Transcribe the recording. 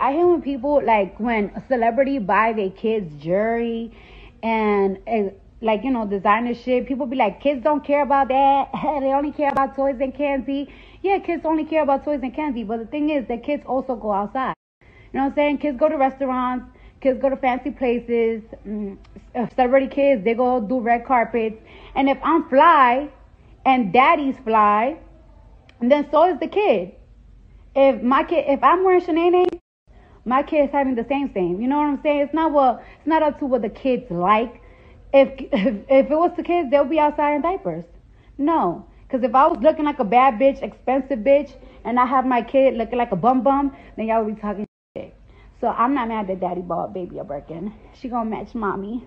I hate when people like when a celebrity buy their kids jewelry and, and like you know designer shit. People be like, kids don't care about that. they only care about toys and candy. Yeah, kids only care about toys and candy. But the thing is that kids also go outside. You know what I'm saying? Kids go to restaurants. Kids go to fancy places. Mm, celebrity kids, they go do red carpets. And if I'm fly and daddy's fly, then so is the kid. If my kid, if I'm wearing Chanel, my kid's having the same thing. You know what I'm saying? It's not what it's not up to what the kids like. If if, if it was the kids, they'll be outside in diapers. No, because if I was looking like a bad bitch, expensive bitch, and I have my kid looking like a bum bum, then y'all would be talking shit. So I'm not mad that daddy bought baby a Birkin. She gonna match mommy.